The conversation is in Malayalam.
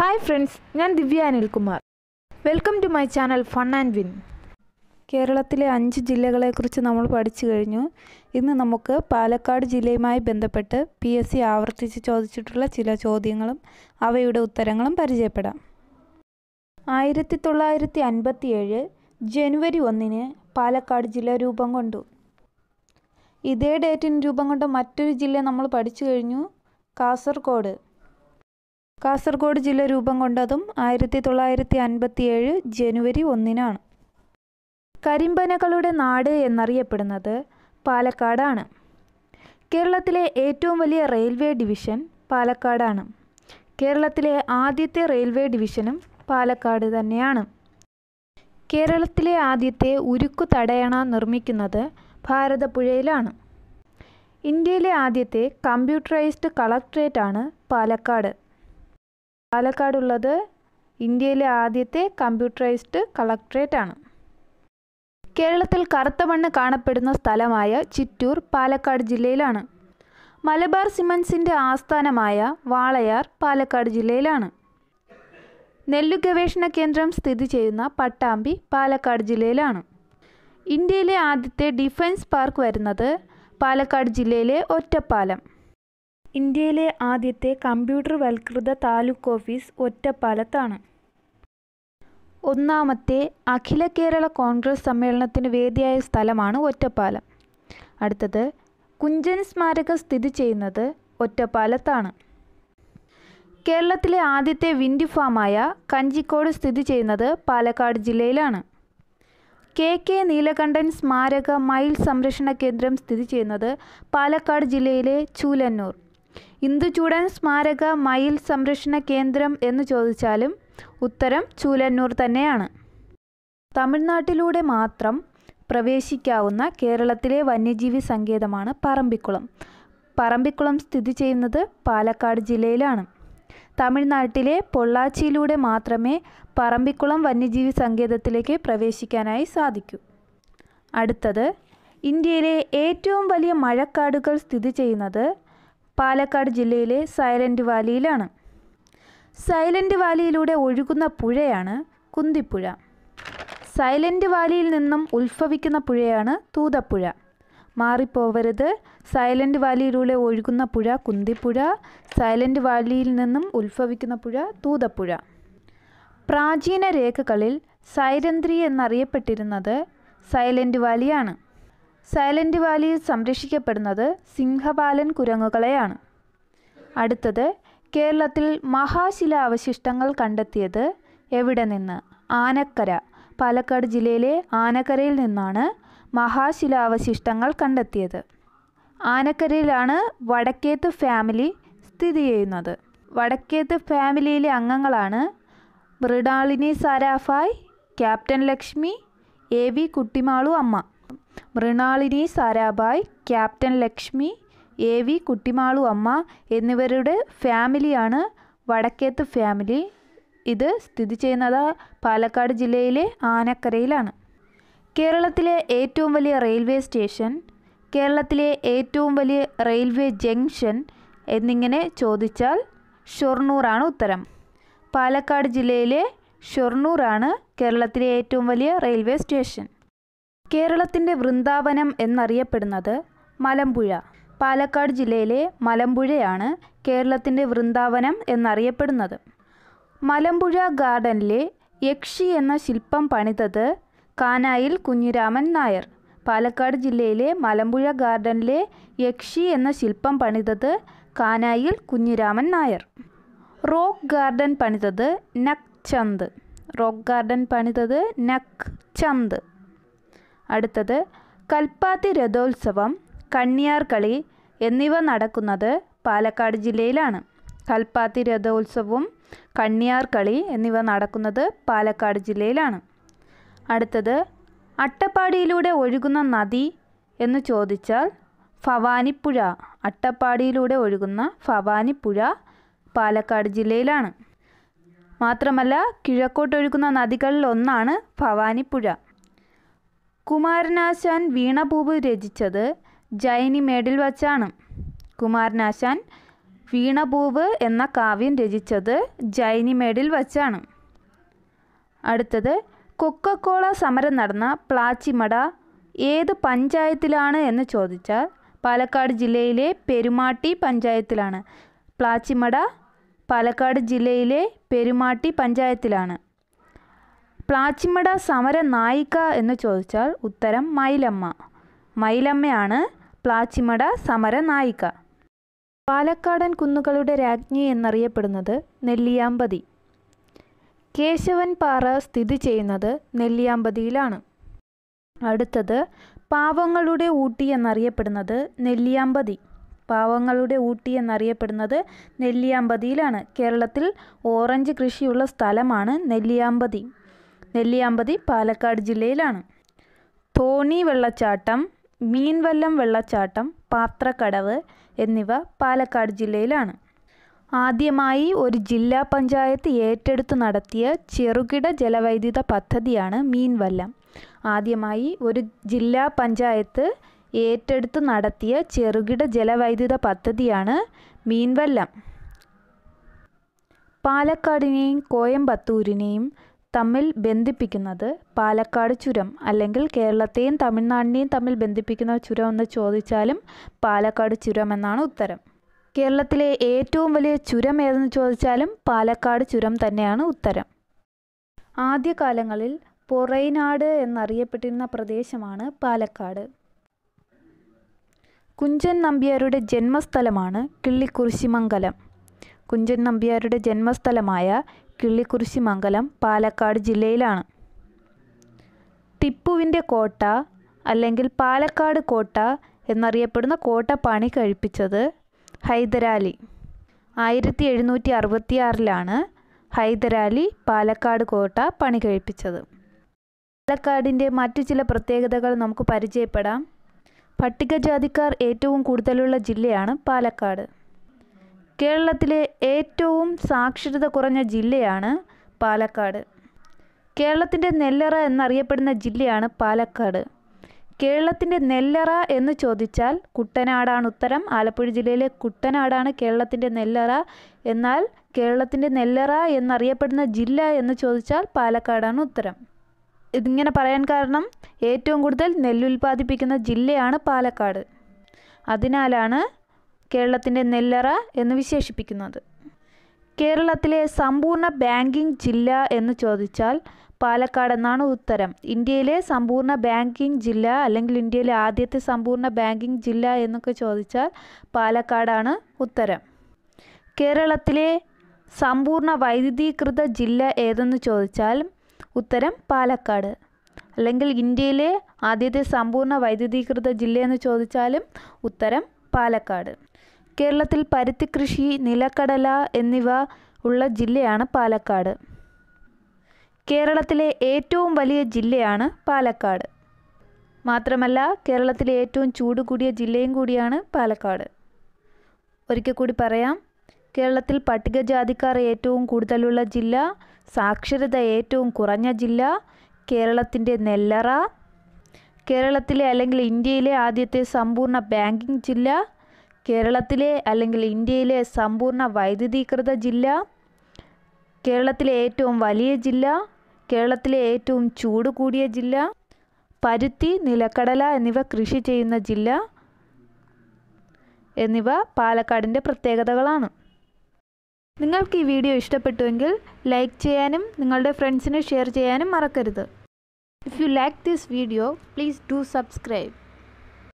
ഹായ് ഫ്രണ്ട്സ് ഞാൻ Divya Anilkumar. Welcome to my channel fun and win കേരളത്തിലെ അഞ്ച് ജില്ലകളെക്കുറിച്ച് നമ്മൾ പഠിച്ചു കഴിഞ്ഞു. ഇന്ന് നമുക്ക് പാലക്കാട് ജില്ലയുമായി ബന്ധപ്പെട്ട് പി എസ് സി ആവർത്തിച്ച് ചോദിച്ചിട്ടുള്ള ചില ചോദ്യങ്ങളും അവയുടെ ഉത്തരങ്ങളും പരിചയപ്പെടാം. ആയിരത്തി തൊള്ളായിരത്തി അൻപത്തിയേഴ് ജനുവരി ഒന്നിന് പാലക്കാട് ജില്ല രൂപം കൊണ്ടു. ഇതേ ഡേറ്റിന് രൂപം കൊണ്ട മറ്റൊരു ജില്ല നമ്മൾ പഠിച്ചു കഴിഞ്ഞു കാസർഗോഡ്. കാസർഗോഡ് ജില്ല രൂപം കൊണ്ടതും ആയിരത്തി തൊള്ളായിരത്തി അൻപത്തിയേഴ് ജനുവരി ഒന്നിനാണ്. കരിമ്പനകളുടെ നാട് എന്നറിയപ്പെടുന്നത് പാലക്കാടാണ്. കേരളത്തിലെ ഏറ്റവും വലിയ റെയിൽവേ ഡിവിഷൻ പാലക്കാടാണ്. കേരളത്തിലെ ആദ്യത്തെ റെയിൽവേ ഡിവിഷനും പാലക്കാട് തന്നെയാണ്. കേരളത്തിലെ ആദ്യത്തെ ഉരുക്കു തടയണ നിർമ്മിക്കുന്നത് ഭാരതപ്പുഴയിലാണ്. ഇന്ത്യയിലെ ആദ്യത്തെ കമ്പ്യൂട്ടറൈസ്ഡ് കളക്ട്രേറ്റ് ആണ് പാലക്കാട്. പാലക്കാടുള്ളത് ഇന്ത്യയിലെ ആദ്യത്തെ കമ്പ്യൂട്ടറൈസ്ഡ് കളക്ട്രേറ്റ് ആണ് കേരളത്തിൽ കറുത്ത മണ്ണ് കാണപ്പെടുന്ന സ്ഥലമായ ചിറ്റൂർ പാലക്കാട് ജില്ലയിലാണ്. മലബാർ സിമൻസിന്റെ ആസ്ഥാനമായ വാളയാർ പാലക്കാട് ജില്ലയിലാണ്. നെല്ലു ഗവേഷണ കേന്ദ്രം സ്ഥിതി ചെയ്യുന്ന പട്ടാമ്പി പാലക്കാട് ജില്ലയിലാണ്. ഇന്ത്യയിലെ ആദ്യത്തെ ഡിഫൻസ് പാർക്ക് വരുന്നത് പാലക്കാട് ജില്ലയിലെ ഒറ്റപ്പാലം. ഇന്ത്യയിലെ ആദ്യത്തെ കമ്പ്യൂട്ടർ വൽകൃത താലൂക്ക് ഓഫീസ് ഒറ്റപ്പാലത്താണ്. ഒന്നാമത്തെ അഖില കേരള കോൺഗ്രസ് സമ്മേളനത്തിന് വേദിയായ സ്ഥലമാണ് ഒറ്റപ്പാലം. അടുത്തത് കുഞ്ചൻ സ്മാരകം സ്ഥിതി ചെയ്യുന്നത് ഒറ്റപ്പാലത്താണ്. കേരളത്തിലെ ആദ്യത്തെ വിൻഡ് ഫാമായ കഞ്ചിക്കോട് സ്ഥിതി ചെയ്യുന്നത് പാലക്കാട് ജില്ലയിലാണ്. കെ കെ നീലകണ്ഠൻ സ്മാരക മയിൽ സംരക്ഷണ കേന്ദ്രം സ്ഥിതി ചെയ്യുന്നത് പാലക്കാട് ജില്ലയിലെ ചൂലന്നൂർ. ഇന്ദുചൂടൻ സ്മാരക മയിൽ സംരക്ഷണ കേന്ദ്രം എന്ന് ചോദിച്ചാലും ഉത്തരം ചൂലന്നൂർ തന്നെയാണ്. തമിഴ്നാട്ടിലൂടെ മാത്രം പ്രവേശിക്കാവുന്ന കേരളത്തിലെ വന്യജീവി സങ്കേതമാണ് പറമ്പിക്കുളം. പറമ്പിക്കുളം സ്ഥിതി ചെയ്യുന്നത് പാലക്കാട് ജില്ലയിലാണ്. തമിഴ്നാട്ടിലെ പൊള്ളാച്ചിയിലൂടെ മാത്രമേ പറമ്പിക്കുളം വന്യജീവി സങ്കേതത്തിലേക്ക് പ്രവേശിക്കാനായി സാധിക്കൂ. അടുത്തത് ഇന്ത്യയിലെ ഏറ്റവും വലിയ മഴക്കാടുകൾ സ്ഥിതി ചെയ്യുന്നത് പാലക്കാട് ജില്ലയിലെ സൈലന്റ് വാലിയിലാണ്. സൈലന്റ് വാലിയിലൂടെ ഒഴുകുന്ന പുഴയാണ് കുന്തിപ്പുഴ. സൈലന്റ് വാലിയിൽ നിന്നും ഉത്ഭവിക്കുന്ന പുഴയാണ് തൂതപ്പുഴ. മാറിപ്പോവരുത്. സൈലന്റ് വാലിയിലൂടെ ഒഴുകുന്ന പുഴ കുന്തിപ്പുഴ. സൈലന്റ് വാലിയിൽ നിന്നും ഉത്ഭവിക്കുന്ന പുഴ തൂതപ്പുഴ. പ്രാചീന രേഖകളിൽ സൈലന്ത്രി എന്നറിയപ്പെട്ടിരുന്നത് സൈലന്റ് വാലിയാണ്. സൈലന്റ് വാലിയിൽ സംരക്ഷിക്കപ്പെടുന്നത് സിംഹപാലൻ കുരങ്ങുകളെയാണ്. അടുത്തത് കേരളത്തിൽ മഹാശില അവശിഷ്ടങ്ങൾ കണ്ടെത്തിയത് എവിടെ നിന്ന്? ആനക്കര പാലക്കാട് ജില്ലയിലെ ആനക്കരയിൽ നിന്നാണ് മഹാശിലാവശിഷ്ടങ്ങൾ കണ്ടെത്തിയത്. ആനക്കരയിലാണ് വടക്കേത്ത് ഫാമിലി സ്ഥിതി ചെയ്യുന്നത്. വടക്കേത്ത് ഫാമിലിയിലെ അംഗങ്ങളാണ് Mrinalini Sarabhai captain Lakshmi A V Kuttimalu Amma. Mrinalini Sarabhai captain Lakshmi A V Kuttimalu Amma എന്നിവരുടെ ഫാമിലിയാണ് വടക്കേത്ത് ഫാമിലി. ഇത് സ്ഥിതി ചെയ്യുന്നത് പാലക്കാട് ജില്ലയിലെ ആനക്കരയിലാണ്. കേരളത്തിലെ ഏറ്റവും വലിയ റെയിൽവേ സ്റ്റേഷൻ കേരളത്തിലെ ഏറ്റവും വലിയ റെയിൽവേ ജംഗ്ഷൻ എന്നിങ്ങനെ ചോദിച്ചാൽ ഷൊർണൂറാണ് ഉത്തരം. പാലക്കാട് ജില്ലയിലെ ഷൊർണൂറാണ് കേരളത്തിലെ ഏറ്റവും വലിയ റെയിൽവേ സ്റ്റേഷൻ. കേരളത്തിന്റെ വൃന്ദാവനം എന്നറിയപ്പെടുന്നത് മലമ്പുഴ. പാലക്കാട് ജില്ലയിലെ മലമ്പുഴയാണ് കേരളത്തിന്റെ വൃന്ദാവനം എന്നറിയപ്പെടുന്നത്. മലമ്പുഴ ഗാർഡനിലെ യക്ഷി എന്ന ശില്പം പണിതത് കാനായിൽ കുഞ്ഞിരാമൻ നായർ. പാലക്കാട് ജില്ലയിലെ മലമ്പുഴ ഗാർഡനിലെ യക്ഷി എന്ന ശില്പം പണിതത് കാനായിൽ കുഞ്ഞിരാമൻ നായർ. റോക്ക് ഗാർഡൻ പണിതത് നക് ചന്ദ്. റോക്ക് ഗാർഡൻ പണിതത് നക് ചന്ദ്. അടുത്തത് കൽപ്പാത്തി രഥോത്സവം കണ്ണിയാർകളി എന്നിവ നടക്കുന്നത് പാലക്കാട് ജില്ലയിലാണ്. കൽപ്പാത്തി രഥോത്സവവും കണ്ണിയാർകളി എന്നിവ നടക്കുന്നത് പാലക്കാട് ജില്ലയിലാണ്. അടുത്തത് അട്ടപ്പാടിയിലൂടെ ഒഴുകുന്ന നദി എന്ന് ചോദിച്ചാൽ ഭവാനിപ്പുഴ അട്ടപ്പാടിയിലൂടെ ഒഴുകുന്ന ഭവാനിപ്പുഴ പാലക്കാട് ജില്ലയിലാണ്. മാത്രമല്ല കിഴക്കോട്ടൊഴുകുന്ന നദികളിൽ ഒന്നാണ് ഭവാനിപ്പുഴ. കുമാരനാശാൻ വീണപൂവ് രചിച്ചത് ജൈനി മേഡിൽ വച്ചാണ്. കുമാരനാശാൻ വീണപൂവ് എന്ന കാവ്യം രചിച്ചത് ജൈനി മേഡിൽ വച്ചാണ്. അടുത്തത് കൊക്കക്കോള സമരം നടന്ന പ്ലാച്ചിമട ഏത് പഞ്ചായത്തിലാണ് എന്ന് ചോദിച്ചാൽ പാലക്കാട് ജില്ലയിലെ പെരുമാട്ടി പഞ്ചായത്തിലാണ്. പ്ലാച്ചിമട പാലക്കാട് ജില്ലയിലെ പെരുമാട്ടി പഞ്ചായത്തിലാണ്. പ്ലാച്ചിമട സമര നായിക എന്ന് ചോദിച്ചാൽ ഉത്തരം മൈലമ്മ. മൈലമ്മയാണ് പ്ലാച്ചിമട സമര നായിക. പാലക്കാടൻ കുന്നുകളുടെ രാജ്ഞി എന്നറിയപ്പെടുന്നത് നെല്ലിയാമ്പതി. കേശവൻ പാറ സ്ഥിതി ചെയ്യുന്നത് നെല്ലിയാമ്പതിയിലാണ്. അടുത്തത് പാവങ്ങളുടെ ഊട്ടി എന്നറിയപ്പെടുന്നത് നെല്ലിയാമ്പതി. പാവങ്ങളുടെ ഊട്ടി എന്നറിയപ്പെടുന്നത് നെല്ലിയാമ്പതിയിലാണ്. കേരളത്തിൽ ഓറഞ്ച് കൃഷിയുള്ള സ്ഥലമാണ് നെല്ലിയാമ്പതി. നെല്ലിയാമ്പതി പാലക്കാട് ജില്ലയിലാണ്. തോണി വെള്ളച്ചാട്ടം മീൻവല്ലം വെള്ളച്ചാട്ടം പാത്രക്കടവ് എന്നിവ പാലക്കാട് ജില്ലയിലാണ്. ആദ്യമായി ഒരു ജില്ലാ പഞ്ചായത്ത് ഏറ്റെടുത്ത് നടത്തിയ ചെറുകിട ജലവൈദ്യുത പദ്ധതിയാണ് മീൻവല്ലം. ആദ്യമായി ഒരു ജില്ലാ പഞ്ചായത്ത് ഏറ്റെടുത്ത് നടത്തിയ ചെറുകിട ജലവൈദ്യുത പദ്ധതിയാണ് മീൻവല്ലം. പാലക്കാടിനെയും കോയമ്പത്തൂരിനെയും തമ്മിൽ ബന്ധിപ്പിക്കുന്നത് പാലക്കാട് ചുരം അല്ലെങ്കിൽ കേരളത്തെയും തമിഴ്നാടിനെയും തമ്മിൽ ബന്ധിപ്പിക്കുന്ന ചുരം എന്ന് ചോദിച്ചാലും പാലക്കാട് ചുരം എന്നാണ് ഉത്തരം. കേരളത്തിലെ ഏറ്റവും വലിയ ചുരം ഏതെന്ന് ചോദിച്ചാലും പാലക്കാട് ചുരം തന്നെയാണ് ഉത്തരം. ആദ്യകാലങ്ങളിൽ പൊറൈനാട് എന്നറിയപ്പെട്ടിരുന്ന പ്രദേശമാണ് പാലക്കാട്. കുഞ്ചൻ നമ്പ്യാരുടെ ജന്മസ്ഥലമാണ് കിള്ളിക്കുറിശിമംഗലം കുഞ്ചൻ നമ്പ്യാരുടെ ജന്മസ്ഥലമായ കിള്ളിക്കുറിശിമംഗലം പാലക്കാട് ജില്ലയിലാണ്. ടിപ്പുവിന്റെ കോട്ട അല്ലെങ്കിൽ പാലക്കാട് കോട്ട എന്നറിയപ്പെടുന്ന കോട്ട പണി കഴിപ്പിച്ചത് ഹൈദരാലി. ആയിരത്തി എഴുന്നൂറ്റി അറുപത്തിയാറിലാണ് ഹൈദരാലി പാലക്കാട് കോട്ട പണി കഴിപ്പിച്ചത്. പാലക്കാടിന്റെ മറ്റു ചില പ്രത്യേകതകൾ നമുക്ക് പരിചയപ്പെടാം. പട്ടികജാതിക്കാർ ഏറ്റവും കൂടുതലുള്ള ജില്ലയാണ് പാലക്കാട്. കേരളത്തിലെ ഏറ്റവും സാക്ഷരത കുറഞ്ഞ ജില്ലയാണ് പാലക്കാട്. കേരളത്തിന്റെ നെല്ലറ എന്നറിയപ്പെടുന്ന ജില്ലയാണ് പാലക്കാട്. കേരളത്തിന്റെ നെല്ലറ എന്ന് ചോദിച്ചാൽ കുട്ടനാടാണ് ഉത്തരം. ആലപ്പുഴ ജില്ലയിലെ കുട്ടനാടാണ് കേരളത്തിന്റെ നെല്ലറ. എന്നാൽ കേരളത്തിന്റെ നെല്ലറ എന്നറിയപ്പെടുന്ന ജില്ല എന്ന് ചോദിച്ചാൽ പാലക്കാടാണ് ഉത്തരം. ഇതിങ്ങനെ പറയാൻ കാരണം ഏറ്റവും കൂടുതൽ നെല്ലുൽപാദിപ്പിക്കുന്ന ജില്ലയാണ് പാലക്കാട്. അതിനാലാണ് കേരളത്തിന്റെ നെല്ലറ എന്ന് വിശേഷിപ്പിക്കുന്നത്. കേരളത്തിലെ സമ്പൂർണ ബാങ്കിംഗ് ജില്ല എന്ന് ചോദിച്ചാൽ പാലക്കാട് എന്നാണ് ഉത്തരം. ഇന്ത്യയിലെ സമ്പൂർണ ബാങ്കിംഗ് ജില്ല അല്ലെങ്കിൽ ഇന്ത്യയിലെ ആദ്യത്തെ സമ്പൂർണ ബാങ്കിംഗ് ജില്ല എന്നൊക്കെ ചോദിച്ചാൽ പാലക്കാടാണ് ഉത്തരം. കേരളത്തിലെ സമ്പൂർണ വൈദ്യുതീകൃത ജില്ല ഏതെന്ന് ചോദിച്ചാൽ ഉത്തരം പാലക്കാട്. അല്ലെങ്കിൽ ഇന്ത്യയിലെ ആദ്യത്തെ സമ്പൂർണ വൈദ്യുതീകൃത ജില്ലയെന്ന് ചോദിച്ചാലും ഉത്തരം പാലക്കാട്. കേരളത്തിൽ പരുത്തി കൃഷി നിലക്കടല എന്നിവ ഉള്ള ജില്ലയാണ് പാലക്കാട്. കേരളത്തിലെ ഏറ്റവും വലിയ ജില്ലയാണ് പാലക്കാട്. മാത്രമല്ല കേരളത്തിലെ ഏറ്റവും ചൂട് കൂടിയ ജില്ലയും കൂടിയാണ് പാലക്കാട്. ഒരിക്കൽ കൂടി പറയാം കേരളത്തിൽ പട്ടികജാതിക്കാർ ഏറ്റവും കൂടുതലുള്ള ജില്ല സാക്ഷരത ഏറ്റവും കുറഞ്ഞ ജില്ല കേരളത്തിന്റെ നെല്ലറ കേരളത്തിലെ അല്ലെങ്കിൽ ഇന്ത്യയിലെ ആദ്യത്തെ സമ്പൂർണ ബാങ്കിംഗ് ജില്ല കേരളത്തിലെ അല്ലെങ്കിൽ ഇന്ത്യയിലെ സമ്പൂർണ വൈദ്യുതീകൃത ജില്ല കേരളത്തിലെ ഏറ്റവും വലിയ ജില്ല കേരളത്തിലെ ഏറ്റവും ചൂട് കൂടിയ ജില്ല പരുത്തി നിലക്കടല എന്നിവ കൃഷി ചെയ്യുന്ന ജില്ല എന്നിവ പാലക്കാടിന്റെ പ്രത്യേകതകളാണ്. നിങ്ങൾക്ക് ഈ വീഡിയോ ഇഷ്ടപ്പെട്ടുവെങ്കിൽ ലൈക്ക് ചെയ്യാനും നിങ്ങളുടെ ഫ്രണ്ട്സിന് ഷെയർ ചെയ്യാനും മറക്കരുത്. If you like this video please do subscribe